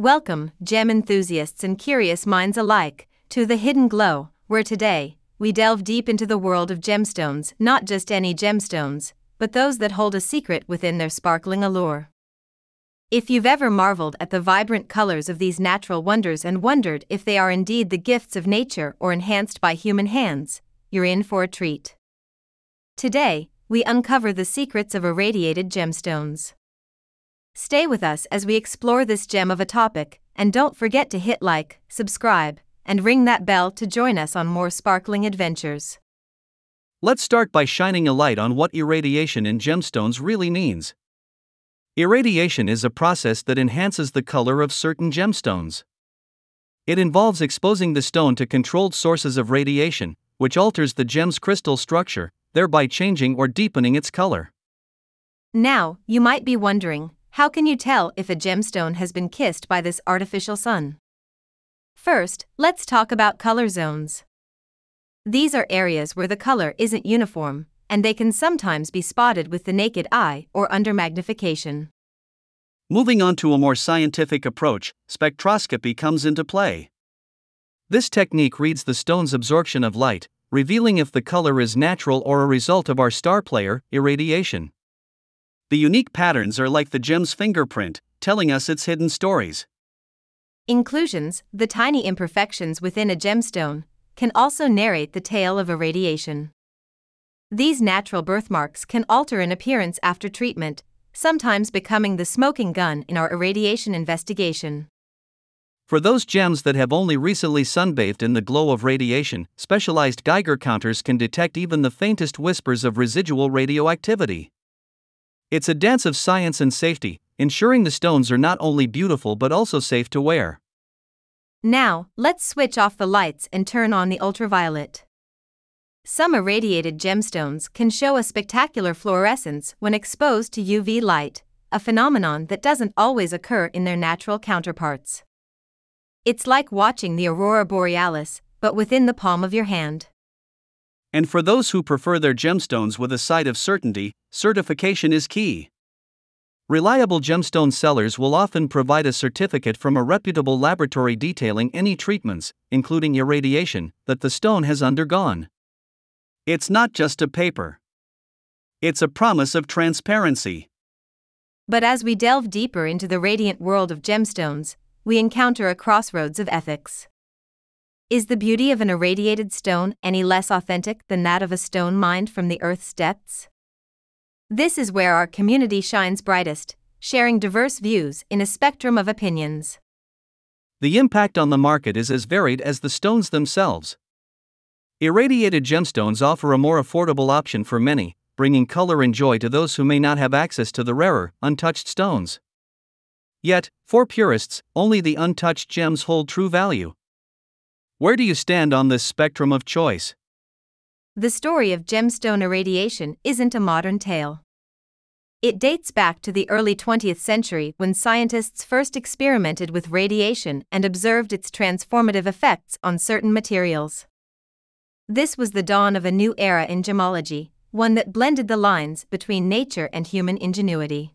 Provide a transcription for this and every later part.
Welcome, gem enthusiasts and curious minds alike, to The Hidden Glow, where today, we delve deep into the world of gemstones, not just any gemstones, but those that hold a secret within their sparkling allure. If you've ever marveled at the vibrant colors of these natural wonders and wondered if they are indeed the gifts of nature or enhanced by human hands, you're in for a treat. Today, we uncover the secrets of irradiated gemstones. Stay with us as we explore this gem of a topic, and don't forget to hit like, subscribe, and ring that bell to join us on more sparkling adventures. Let's start by shining a light on what irradiation in gemstones really means. Irradiation is a process that enhances the color of certain gemstones. It involves exposing the stone to controlled sources of radiation, which alters the gem's crystal structure, thereby changing or deepening its color. Now, you might be wondering how can you tell if a gemstone has been kissed by this artificial sun? First, let's talk about color zones. These are areas where the color isn't uniform, and they can sometimes be spotted with the naked eye or under magnification. Moving on to a more scientific approach, spectroscopy comes into play. This technique reads the stone's absorption of light, revealing if the color is natural or a result of our star player, irradiation. The unique patterns are like the gem's fingerprint, telling us its hidden stories. Inclusions, the tiny imperfections within a gemstone, can also narrate the tale of irradiation. These natural birthmarks can alter in appearance after treatment, sometimes becoming the smoking gun in our irradiation investigation. For those gems that have only recently sunbathed in the glow of radiation, specialized Geiger counters can detect even the faintest whispers of residual radioactivity. It's a dance of science and safety, ensuring the stones are not only beautiful but also safe to wear. Now, let's switch off the lights and turn on the ultraviolet. Some irradiated gemstones can show a spectacular fluorescence when exposed to UV light, a phenomenon that doesn't always occur in their natural counterparts. It's like watching the aurora borealis, but within the palm of your hand. And for those who prefer their gemstones with a side of certainty, certification is key. Reliable gemstone sellers will often provide a certificate from a reputable laboratory detailing any treatments, including irradiation, that the stone has undergone. It's not just a paper, it's a promise of transparency. But as we delve deeper into the radiant world of gemstones, we encounter a crossroads of ethics. Is the beauty of an irradiated stone any less authentic than that of a stone mined from the Earth's depths? This is where our community shines brightest, sharing diverse views in a spectrum of opinions. The impact on the market is as varied as the stones themselves. Irradiated gemstones offer a more affordable option for many, bringing color and joy to those who may not have access to the rarer, untouched stones. Yet, for purists, only the untouched gems hold true value. Where do you stand on this spectrum of choice? The story of gemstone irradiation isn't a modern tale. It dates back to the early 20th century when scientists first experimented with radiation and observed its transformative effects on certain materials. This was the dawn of a new era in gemology, one that blended the lines between nature and human ingenuity.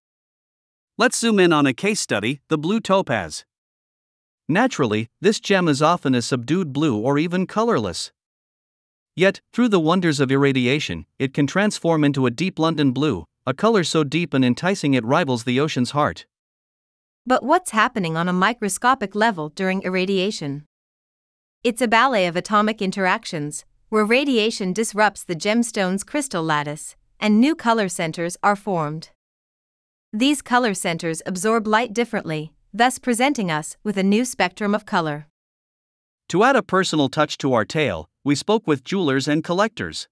Let's zoom in on a case study the blue topaz. Naturally, this gem is often a subdued blue or even colorless. Yet, through the wonders of irradiation, it can transform into a deep London blue, a color so deep and enticing it rivals the ocean's heart. But what's happening on a microscopic level during irradiation? It's a ballet of atomic interactions, where radiation disrupts the gemstone's crystal lattice, and new color centers are formed. These color centers absorb light differently, thus presenting us with a new spectrum of color. To add a personal touch to our tale, we spoke with jewelers and collectors.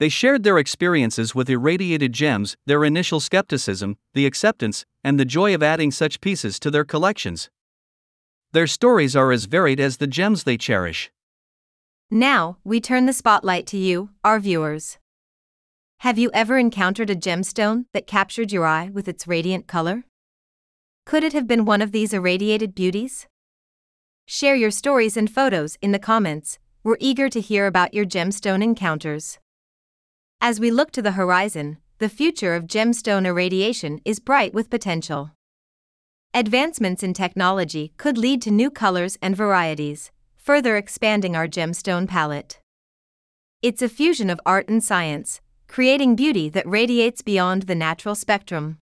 They shared their experiences with irradiated gems, their initial skepticism, the acceptance, and the joy of adding such pieces to their collections. Their stories are as varied as the gems they cherish. Now, we turn the spotlight to you, our viewers. Have you ever encountered a gemstone that captured your eye with its radiant color? Could it have been one of these irradiated beauties? Share your stories and photos in the comments. We're eager to hear about your gemstone encounters. As we look to the horizon, the future of gemstone irradiation is bright with potential. Advancements in technology could lead to new colors and varieties, further expanding our gemstone palette. It's a fusion of art and science, creating beauty that radiates beyond the natural spectrum.